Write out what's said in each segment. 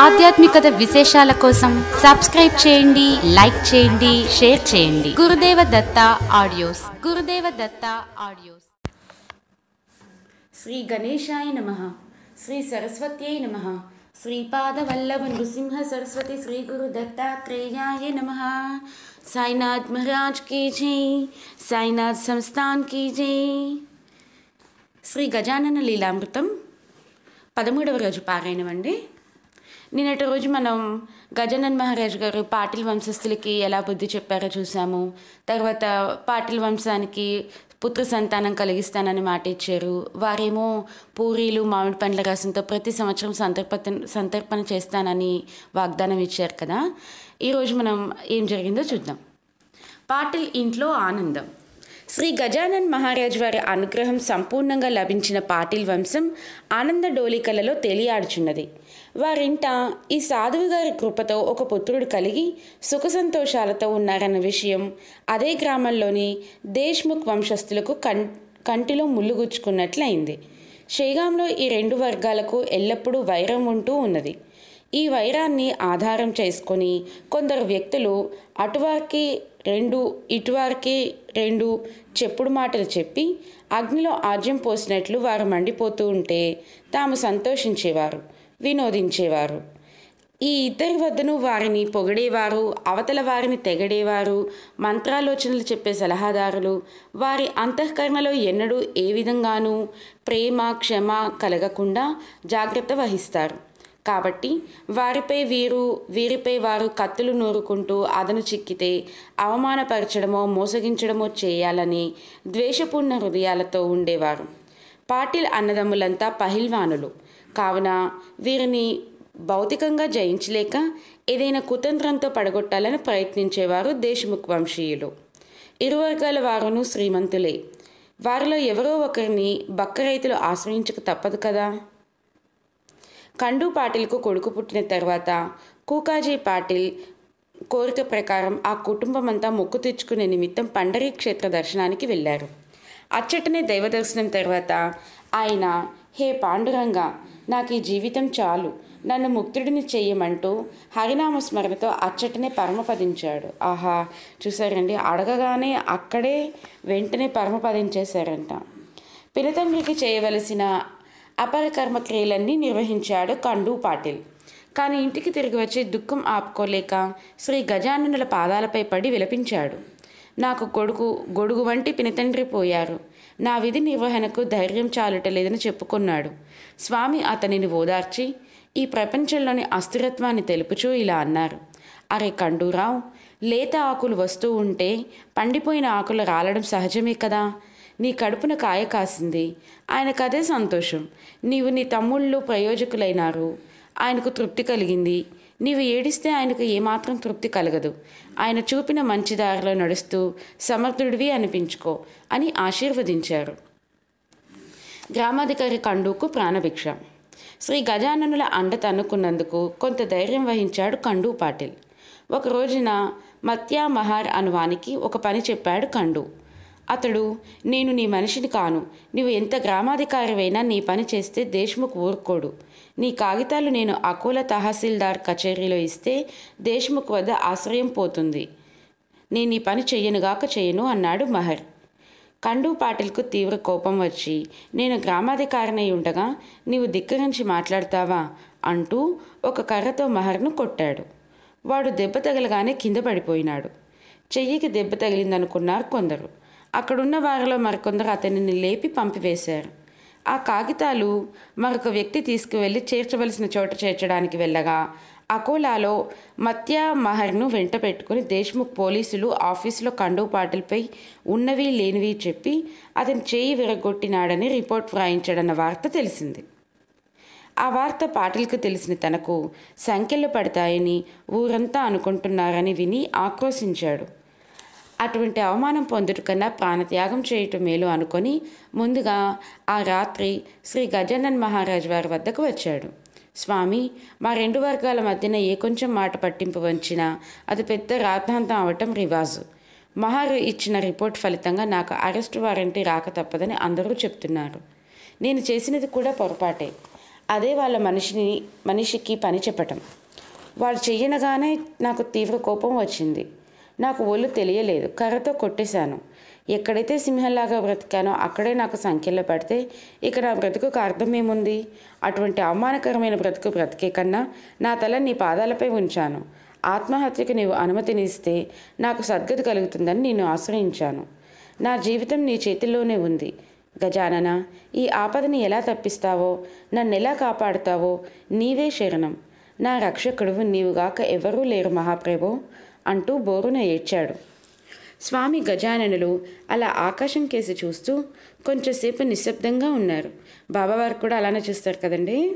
ఆధ్యాత్మికత విశేషాల కోసం సబ్స్క్రైబ్ చేయండి లైక్ చేయండి షేర్ చేయండి. గురుదేవ దత్త ఆడియోస్. గురుదేవ దత్త ఆడియోస్. శ్రీ గణేశాయ నమ. శ్రీ సరస్వత్యై నమ. శ్రీపాదవల్లభ నృసింహ సరస్వతి శ్రీ గురు దత్తాత్రేయాయ నమ. సాయినాథ్ మహారాజ్ కీ జై. సాయినాథ్ సంస్థాన్ కీ జై. శ్రీ గజానన లీలామృతం. పదమూడవ రోజు పారాయణం అండి నిన్నటి రోజు మనం గజానన్ మహారాజ్ గారు పాటిల్ వంశస్థులకి ఎలా బుద్ధి చెప్పారో చూసాము తర్వాత పాటిల్ వంశానికి పుత్ర సంతానం కలిగిస్తానని మాట ఇచ్చారు. వారేమో పూరీలు మామిడి పండ్ల రసంతో ప్రతి సంవత్సరం సంతర్పత సంతర్పణ చేస్తానని వాగ్దానం ఇచ్చారు కదా. ఈరోజు మనం ఏం జరిగిందో చూద్దాం. పాటిల్ ఇంట్లో ఆనందం. శ్రీ గజానన్ మహారాజ్ వారి అనుగ్రహం సంపూర్ణంగా లభించిన పాటిల్ వంశం ఆనంద డోలికలలో తెలియాడుచున్నది. వారింట ఈ సాధువు గారి కృపతో ఒక పుత్రుడు కలిగి సుఖ సంతోషాలతో ఉన్నారన్న విషయం అదే గ్రామంలోని దేశ్ముఖ్ వంశస్థులకు కం కంటిలో ముళ్ళుగుచ్చుకున్నట్లయింది శ్రీగాంలో ఈ రెండు వర్గాలకు ఎల్లప్పుడూ వైరం ఉంటూ ఉన్నది. ఈ వైరాన్ని ఆధారం చేసుకొని కొందరు వ్యక్తులు అటువారికి రెండు ఇటువారికి రెండు చెప్పుడు మాటలు చెప్పి అగ్నిలో ఆజ్యం పోసినట్లు వారు మండిపోతూ ఉంటే తాము సంతోషించేవారు. వినోదించేవారు. ఈ ఇద్దరి వద్దను వారిని పొగిడేవారు అవతల వారిని తెగడేవారు మంత్రాలోచనలు చెప్పే సలహాదారులు వారి అంతఃకరణలో ఎన్నడూ ఏ విధంగానూ ప్రేమ క్షమ కలగకుండా జాగ్రత్త వహిస్తారు. కాబట్టి వారిపై వీరు వీరిపై వారు కత్తులు నూరుకుంటూ అదను చిక్కితే అవమానపరచడమో మోసగించడమో చేయాలని ద్వేషపూర్ణ హృదయాలతో ఉండేవారు. పాటిల్ అన్నదమ్ములంతా పహిల్వానులు. కావున వీరిని భౌతికంగా జయించలేక ఏదైనా కుతంత్రంతో పడగొట్టాలని ప్రయత్నించేవారు దేశముఖ్ వంశీయులు. ఇరు వర్గాల వారును శ్రీమంతులే. వారిలో ఎవరో ఒకరిని బక్క రైతులు ఆశ్రయించక తప్పదు కదా? కండు పాటిల్కు కొడుకు పుట్టిన తర్వాత కూకాజీ పాటిల్ కోరిక ప్రకారం ఆ కుటుంబం అంతా మొక్కు తెచ్చుకునే నిమిత్తం పండరీ క్షేత్ర దర్శనానికి వెళ్ళారు. అచ్చటనే దైవదర్శనం తర్వాత ఆయన హే పాండురంగ నాకు ఈ జీవితం చాలు. నన్ను ముక్తుడిని చెయ్యమంటూ హరినామ స్మరణతో అచ్చటనే పరమపదించాడు. ఆహా చూసారండి అడగగానే అక్కడే వెంటనే పరమపదించేశారంట. పినతండ్రికి చేయవలసిన అపరకర్మ క్రియలన్నీ నిర్వహించాడు కండు పాటిల్. కానీ ఇంటికి తిరిగి వచ్చి దుఃఖం ఆపుకోలేక శ్రీ గజాననుల పాదాలపై పడి విలపించాడు. నాకు కొడుకు గొడుగు వంటి పినతండ్రి పోయారు. నా విధి నిర్వహణకు ధైర్యం చాలుటలేదని చెప్పుకున్నాడు. స్వామి అతనిని ఓదార్చి ఈ ప్రపంచంలోని అస్థిరత్వాన్ని తెలుపుచూ ఇలా అన్నారు. అరే కండూరావు లేత ఆకులు వస్తూ ఉంటే పండిపోయిన ఆకులు రాలడం సహజమే కదా? నీ కడుపున కాయ కాసింది. ఆయనకు అదే సంతోషం. నీవు నీ తమ్ముళ్ళు ప్రయోజకులైనారు. ఆయనకు తృప్తి కలిగింది. నీవు ఏడిస్తే ఆయనకు ఏమాత్రం తృప్తి కలగదు. ఆయన చూపిన మంచి దారిలో నడుస్తూ సమర్థుడివి అనిపించుకో అని ఆశీర్వదించారు. గ్రామాధికారి కండుకు ప్రాణభిక్ష. శ్రీ గజాననుల అండ తన్నుకున్నందుకు కొంత ధైర్యం వహించాడు కండు పాటిల్. ఒక రోజున మత్యా మహార్ అనువానికి ఒక పని చెప్పాడు కండు. అతడు నేను నీ మనిషిని కాను. నువ్వు ఎంత గ్రామాధికారివైనా నీ పని చేస్తే దేశ్ముఖ్ ఊరుకోడు. నీ కాగితాలు నేను అకోల తహసీల్దార్ కచేరీలో ఇస్తే దేశ్ముఖ్ వద్ద ఆశ్రయం పోతుంది. నేను ఈ పని చెయ్యనుగాక చేయను అన్నాడు మహర్. కండు పాటిల్కు తీవ్ర కోపం వచ్చి నేను గ్రామాధికారినై ఉండగా నీవు ధిక్కరించి మాట్లాడతావా? అంటూ ఒక కర్రతో మహర్ను కొట్టాడు. వాడు దెబ్బ తగలగానే కింద పడిపోయినాడు. చెయ్యికి దెబ్బ తగిలిందనుకున్నారు కొందరు. అక్కడున్న వారిలో మరికొందరు అతనిని లేపి పంపివేశారు. ఆ కాగితాలు మరొక వ్యక్తి తీసుకువెళ్ళి చేర్చవలసిన చోట చేర్చడానికి వెళ్ళగా అకోలాలో మత్యా మహర్ను వెంట పెట్టుకుని దేశ్ముఖ్ పోలీసులు ఆఫీసులో కండుపాటిలపై ఉన్నవి లేనివి చెప్పి అతని చేయి విరగొట్టినాడని రిపోర్ట్ వ్రాయించాడన్న వార్త తెలిసింది. ఆ వార్త పాటలకు తెలిసిన తనకు సంఖ్యలు పడతాయని ఊరంతా అనుకుంటున్నారని విని ఆక్రోశించాడు. అటువంటి అవమానం పొందుట కన్నా ప్రాణత్యాగం చేయటం మేలు అనుకొని ముందుగా ఆ రాత్రి శ్రీ గజానన్ మహారాజ్ వారి వద్దకు వచ్చాడు. స్వామి మా రెండు వర్గాల మధ్యన ఏ కొంచెం మాట పట్టింపు వంచినా అది పెద్ద రాద్ధాంతం అవటం రివాజు. మహారు ఇచ్చిన రిపోర్ట్ ఫలితంగా నాకు అరెస్ట్ వారెంట్ రాక తప్పదని అందరూ చెప్తున్నారు. నేను చేసినది కూడా పొరపాటే. అదే వాళ్ళ మనిషిని మనిషికి పని చెప్పటం. వాళ్ళు చెయ్యనగానే నాకు తీవ్ర కోపం వచ్చింది. నాకు ఒళ్ళు తెలియలేదు. కర్రతో కొట్టేశాను. ఎక్కడైతే సింహంలాగా బ్రతికానో అక్కడే నాకు సంఖ్యలో పడితే ఇక నా బ్రతుకుకు అర్థం ఏముంది అటువంటి అవమానకరమైన బ్రతుకు బ్రతికే కన్నా నా తల నీ పాదాలపై ఉంచాను. ఆత్మహత్యకు నీవు అనుమతినిస్తే నాకు సద్గతి కలుగుతుందని నేను ఆశ్రయించాను. నా జీవితం నీ చేతిలోనే ఉంది. గజానన ఈ ఆపదని ఎలా తప్పిస్తావో? నన్ను ఎలా కాపాడుతావో? నీవే శరణం. నా రక్షకుడు నీవుగాక ఎవరూ లేరు మహాప్రభో అంటూ బోరున ఏడ్చాడు. స్వామి గజాననులు అలా ఆకాశం కేసి చూస్తూ కొంచెంసేపు నిశ్శబ్దంగా ఉన్నారు. బాబావారు కూడా అలానే చూస్తారు కదండి?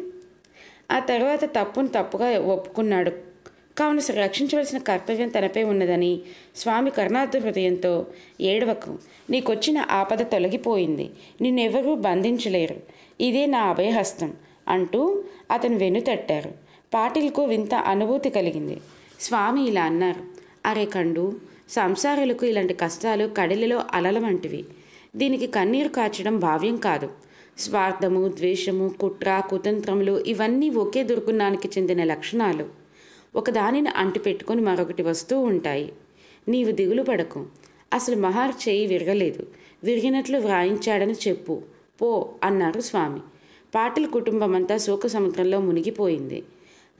ఆ తర్వాత తప్పును తప్పుగా ఒప్పుకున్నాడు. కావున రక్షించవలసిన కర్తవ్యం తనపై ఉన్నదని స్వామి కరుణార్థ హృదయంతో ఏడవకు. నీకొచ్చిన ఆపద తొలగిపోయింది. నిన్నెవరూ బంధించలేరు. ఇదే నా అభయహస్తం అంటూ అతను వెనుతట్టారు పాటిల్కు వింత అనుభూతి కలిగింది. స్వామి ఇలా అన్నారు. అరే కండు సంసారులకు ఇలాంటి కష్టాలు కడలిలో అలల వంటివి దీనికి కన్నీరు కాచడం భావ్యం కాదు. స్వార్థము ద్వేషము కుట్ర కుతంత్రములు ఇవన్నీ ఒకే దుర్గుణానికి చెందిన లక్షణాలు. ఒకదానిని అంటిపెట్టుకొని మరొకటి వస్తూ ఉంటాయి. నీవు దిగులు పడకు. అసలు మహార్ చేయి విరగలేదు. విరిగినట్లు వ్రాయించాడని చెప్పు. పో అన్నారు స్వామి. పాటిల్ కుటుంబం అంతా శోక సముద్రంలో మునిగిపోయింది.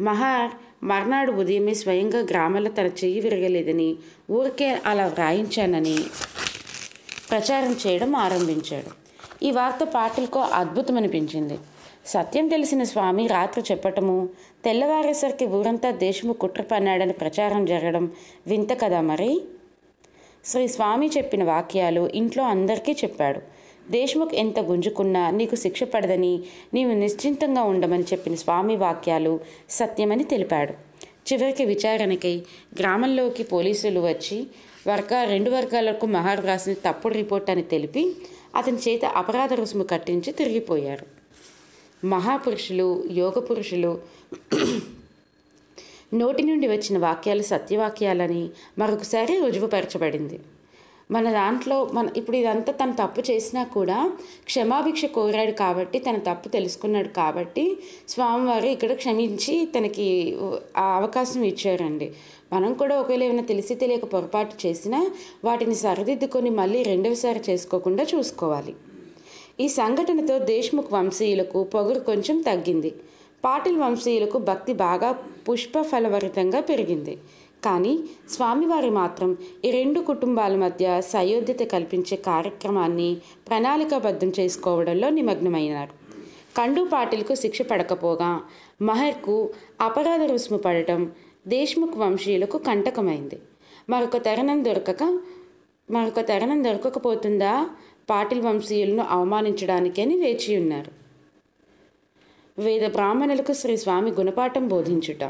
మహార్ మర్నాడు ఉదయమే స్వయంగా గ్రామంలో తన చెయ్యి విరగలేదని ఊరికే అలా వ్రాయించానని ప్రచారం చేయడం ఆరంభించాడు. ఈ వార్త పాటిల్కో అద్భుతమనిపించింది. సత్యం తెలిసిన స్వామి రాత్రి చెప్పటము తెల్లవారేసరికి ఊరంతా దేశము కుట్ర పన్నాడని ప్రచారం జరగడం వింత కదా మరి? శ్రీ స్వామి చెప్పిన వాక్యాలు ఇంట్లో అందరికీ చెప్పాడు. దేశ్ముఖ్ ఎంత గుంజుకున్నా నీకు శిక్ష పడదని నీవు నిశ్చింతంగా ఉండమని చెప్పిన స్వామి వాక్యాలు సత్యమని తెలిపాడు. చివరికి విచారణకై గ్రామంలోకి పోలీసులు వచ్చి వర్గ రెండు వర్గాలకు మహార్ రాసిన తప్పుడు రిపోర్ట్ అని తెలిపి అతని చేత అపరాధ రుసుము కట్టించి తిరిగిపోయారు. మహాపురుషులు యోగ పురుషులు నోటి నుండి వచ్చిన వాక్యాలు సత్యవాక్యాలని మరొకసారి రుజువుపరచబడింది. మన దాంట్లో మన ఇప్పుడు ఇదంతా తను తప్పు చేసినా కూడా క్షమాభిక్ష కోరాడు కాబట్టి తన తప్పు తెలుసుకున్నాడు కాబట్టి స్వామివారు ఇక్కడ క్షమించి తనకి ఆ అవకాశం ఇచ్చారండి. మనం కూడా ఒకవేళ ఏమైనా తెలిసి తెలియక పొరపాటు చేసినా వాటిని సరిదిద్దుకొని మళ్ళీ రెండవసారి చేసుకోకుండా చూసుకోవాలి. ఈ సంఘటనతో దేశ్ముఖ్ వంశీయులకు పొగరు కొంచెం తగ్గింది. పాటిల్ వంశీయులకు భక్తి బాగా పుష్ప ఫలవరితంగా పెరిగింది. కానీ స్వామివారు మాత్రం ఈ రెండు కుటుంబాల మధ్య సయోధ్యత కల్పించే కార్యక్రమాన్ని ప్రణాళికాబద్ధం చేసుకోవడంలో నిమగ్నమైనారు. కండు పాటిల్కు శిక్ష పడకపోగా మహర్కు అపరాధ రుసుము పడటం దేశ్ముఖ్ వంశీయులకు కంటకమైంది. మరొక తరుణం దొరకక మరొక తరుణం దొరకకపోతుందా? పాటిల్ వంశీయులను అవమానించడానికని అని వేచి ఉన్నారు వేద బ్రాహ్మణులకు శ్రీ స్వామి గుణపాఠం బోధించుట.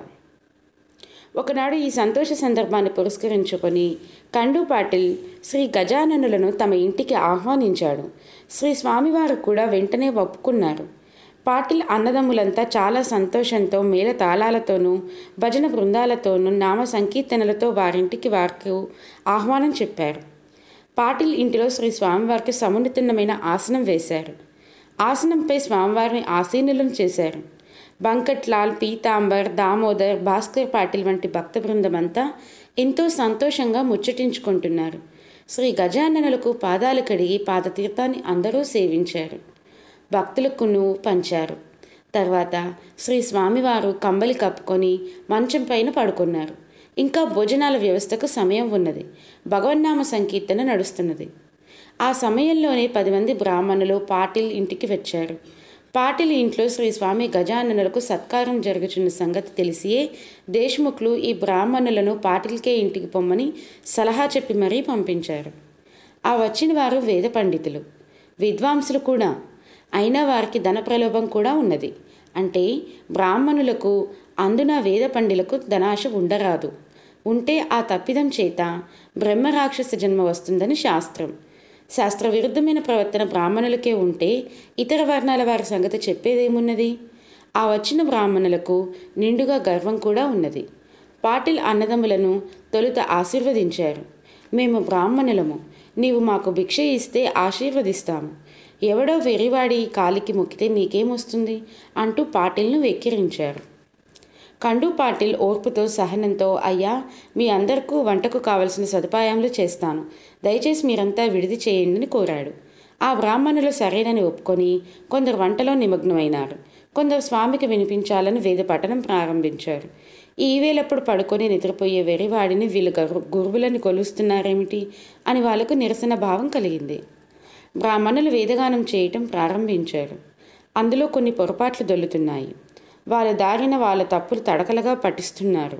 ఒకనాడు ఈ సంతోష సందర్భాన్ని పురస్కరించుకొని కండు పాటిల్ శ్రీ గజాననులను తమ ఇంటికి ఆహ్వానించాడు. శ్రీ స్వామివారు కూడా వెంటనే ఒప్పుకున్నారు పాటిల్ అన్నదమ్ములంతా చాలా సంతోషంతో మేళ తాళాలతోనూ భజన బృందాలతోనూ నామ సంకీర్తనలతో వారింటికి వారికి ఆహ్వానం చెప్పారు. పాటిల్ ఇంటిలో శ్రీ స్వామివారికి సమున్నతమైన ఆసనం వేశారు. ఆసనంపై స్వామివారిని ఆసీనులను చేశారు. బంకట్లాల్ పీతాంబర్ దామోదర్ భాస్కర్ పాటిల్ వంటి భక్త బృందమంతా ఎంతో సంతోషంగా ముచ్చటించుకుంటున్నారు. శ్రీ గజాననులకు పాదాలు కడిగి పాదతీర్థాన్ని అందరూ సేవించారు. భక్తులకును పంచారు. తర్వాత శ్రీ స్వామివారు కంబలి కప్పుకొని మంచం పైన పడుకున్నారు. ఇంకా భోజనాల వ్యవస్థకు సమయం ఉన్నది. భగవన్నామ సంకీర్తన నడుస్తున్నది. ఆ సమయంలోనే పది మంది బ్రాహ్మణులు పాటిల్ ఇంటికి వచ్చారు. పాటిల్ ఇంట్లో శ్రీ స్వామి గజాననులకు సత్కారం జరుగుచున్న సంగతి తెలిసియే దేశ్ముఖులు ఈ బ్రాహ్మణులను పాటిల్కే ఇంటికి పొమ్మని సలహా చెప్పి మరీ పంపించారు. ఆ వచ్చిన వారు వేద పండితులు. విద్వాంసులు కూడా. అయినా వారికి ధన ప్రలోభం కూడా ఉన్నది. అంటే బ్రాహ్మణులకు అందున వేద పండిలకు ధనాశ ఉండరాదు. ఉంటే ఆ తప్పిదం చేత బ్రహ్మరాక్షస జన్మ వస్తుందని శాస్త్రం. శాస్త్ర విరుద్ధమైన ప్రవర్తన బ్రాహ్మణులకే ఉంటే ఇతర వర్ణాల వారి సంగతి చెప్పేదేమున్నది? ఆ వచ్చిన బ్రాహ్మణులకు నిండుగా గర్వం కూడా ఉన్నది. పాటిల్ అన్నదమ్ములను తొలుత ఆశీర్వదించారు. మేము బ్రాహ్మణులము. నీవు మాకు భిక్ష ఇస్తే ఆశీర్వదిస్తాము. ఎవడో వెరివాడి కాలికి మొక్కితే నీకేమొస్తుంది? అంటూ పాటిల్ను వెక్కిరించారు. కండు పాటిల్ ఓర్పుతో సహనంతో అయ్యా మీ అందరికీ వంటకు కావలసిన సదుపాయాలు చేస్తాను. దయచేసి మీరంతా విడిది చేయండి అని కోరాడు. ఆ బ్రాహ్మణులు సరేనని ఒప్పుకొని కొందరు వంటలో నిమగ్నమైనారు. కొందరు స్వామికి వినిపించాలని వేద పఠనం ప్రారంభించారు. ఈ పడుకొని నిద్రపోయే వెరివాడిని వీళ్ళు గురువులను కొలుస్తున్నారేమిటి? అని వాళ్ళకు నిరసన భావం కలిగింది. బ్రాహ్మణులు వేదగానం చేయటం ప్రారంభించారు. అందులో కొన్ని పొరపాట్లు దొల్లుతున్నాయి. వాళ్ళ దారిన వాళ్ళ తప్పులు తడకలుగా పట్టిస్తున్నారు.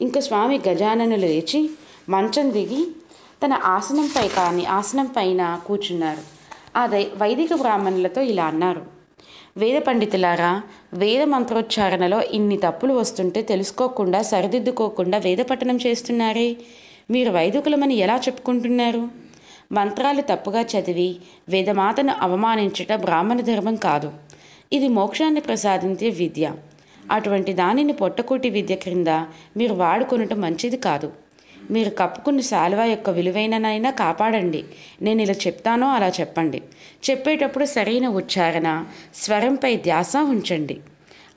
ఇంకా స్వామి గజానను లేచి మంచం దిగి తన ఆసనంపై కానీ ఆసనం పైన కూర్చున్నారు. ఆ దై వైదిక బ్రాహ్మణులతో ఇలా అన్నారు. వేద పండితులారా వేద మంత్రోచ్చారణలో ఇన్ని తప్పులు వస్తుంటే తెలుసుకోకుండా సరిదిద్దుకోకుండా వేద పఠనం చేస్తున్నారే? మీరు వైదికులమని ఎలా చెప్పుకుంటున్నారు? మంత్రాలు తప్పుగా చదివి వేదమాతను అవమానించుట బ్రాహ్మణ ధర్మం కాదు. ఇది మోక్షాన్ని ప్రసాదించే విద్య. అటువంటి దానిని పొట్టకూటి విద్య క్రింద మీరు వాడుకొనటం మంచిది కాదు. మీరు కప్పుకున్న శాలువా యొక్క విలువైననైనా కాపాడండి. నేను ఇలా చెప్తానో అలా చెప్పండి. చెప్పేటప్పుడు సరైన ఉచ్చారణ స్వరంపై ధ్యాస ఉంచండి.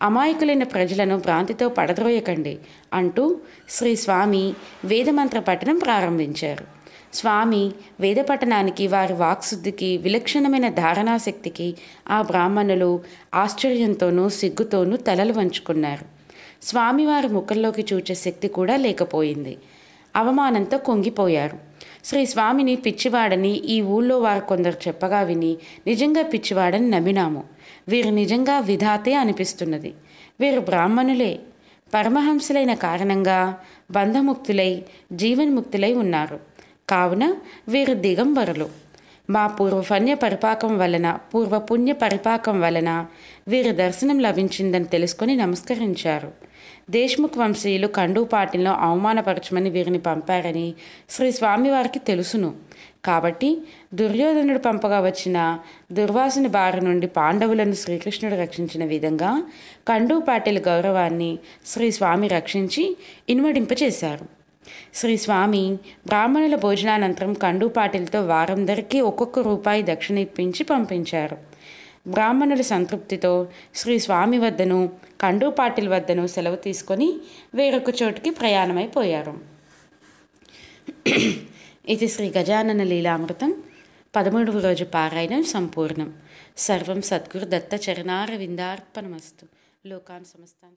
అమాయకులైన ప్రజలను భ్రాంతితో పడద్రోయకండి అంటూ శ్రీ స్వామి వేదమంత్ర పఠనం ప్రారంభించారు. స్వామి వేదపఠనానికి వారి వాక్శుద్ధికి విలక్షణమైన ధారణాశక్తికి ఆ బ్రాహ్మణులు ఆశ్చర్యంతోనూ సిగ్గుతోనూ తలలు వంచుకున్నారు. స్వామివారి ముఖంలోకి చూచే శక్తి కూడా లేకపోయింది. అవమానంతో కొంగిపోయారు. శ్రీ స్వామిని పిచ్చివాడని ఈ ఊళ్ళో వారు కొందరు చెప్పగా విని నిజంగా పిచ్చివాడని నమ్మినాము. వీరు నిజంగా విధాతే అనిపిస్తున్నది. వీరు బ్రాహ్మణులే. పరమహంసులైన కారణంగా బంధముక్తులై జీవన్ముక్తులై ఉన్నారు. కావున వీరు దిగంబరులు మా పూర్వపుణ్య పరిపాకం వలన పూర్వపుణ్య పరిపాకం వలన వీరి దర్శనం లభించిందని తెలుసుకొని నమస్కరించారు. దేశ్ముఖ్ వంశీయులు కండు పాటిల్లో అవమానపరచమని వీరిని పంపారని శ్రీ స్వామివారికి తెలుసును. కాబట్టి దుర్యోధనుడు పంపగా వచ్చిన దుర్వాసుని బారి నుండి పాండవులను శ్రీకృష్ణుడు రక్షించిన విధంగా కండు పాటిల్ గౌరవాన్ని శ్రీ స్వామి రక్షించి ఇనుమడింపచేశారు. శ్రీ స్వామి బ్రాహ్మణుల భోజనానంతరం కండు పాటిల్తో వారందరికీ ఒక్కొక్క రూపాయి దక్షిణ ఇప్పించి పంపించారు. బ్రాహ్మణుల సంతృప్తితో శ్రీ స్వామి వద్దను కండు పాటిల్ వద్దను సెలవు తీసుకొని వేరొక చోటుకి ప్రయాణమైపోయారు ఇది శ్రీ గజానన లీలామృతం. పదమూడవ రోజు పారాయణం సంపూర్ణం. సర్వం సద్గురు దత్త చరణార విందార్పణమస్తు లోకాన్ సమస్తాన్